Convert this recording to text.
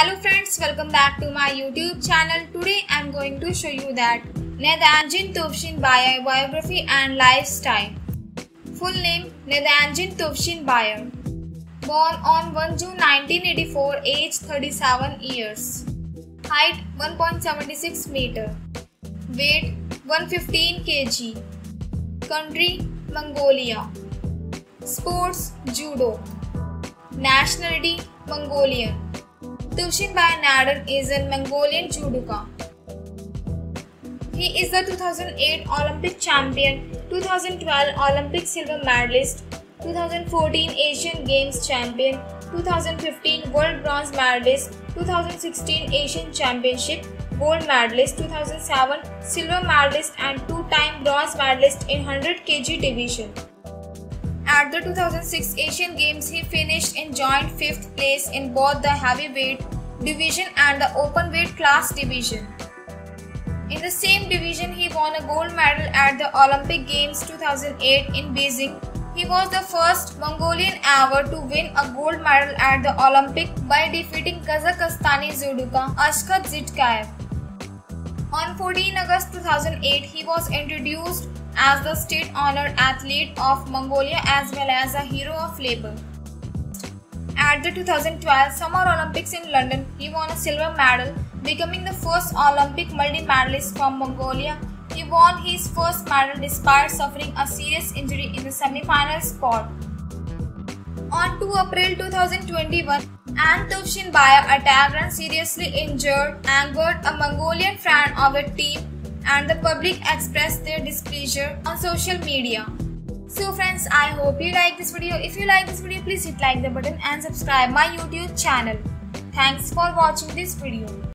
Hello friends, welcome back to my YouTube channel. Today I am going to show you that Naidangiin Tüvshinbayar biography and lifestyle. Full name Naidangiin Tüvshinbayar. Born on 1 June 1984, age 37 years. Height 1.76 meter. Weight 115 kg. Country Mongolia. Sports Judo. Nationality Mongolian. Tüvshinbayar Naidan is a Mongolian judoka. He is the 2008 Olympic champion, 2012 Olympic silver medalist, 2014 Asian Games champion, 2015 World bronze medalist, 2016 Asian Championship gold medalist, 2007 silver medalist and two-time bronze medalist in 100 kg division. At the 2006 Asian Games, he finished in joint 5th place in both the heavyweight division and the open weight class division. In the same division, he won a gold medal at the Olympic Games 2008 in Beijing. He was the first Mongolian ever to win a gold medal at the Olympic by defeating Kazakhstani judoka Askhat Zhitkeyev. On 14 August 2008, he was introduced as the state honored athlete of Mongolia as well as a hero of labor. At the 2012 Summer Olympics in London, he won a silver medal, becoming the first Olympic multi-medalist from Mongolia. He won his first medal despite suffering a serious injury in the semi-final spot. On 2 April 2021, An Tüvshinbayar attacked and seriously injured, angered a Mongolian fan of the team and the public expressed their displeasure on social media. So friends, I hope you like this video. If you like this video, please hit like the button and subscribe my YouTube channel. Thanks for watching this video.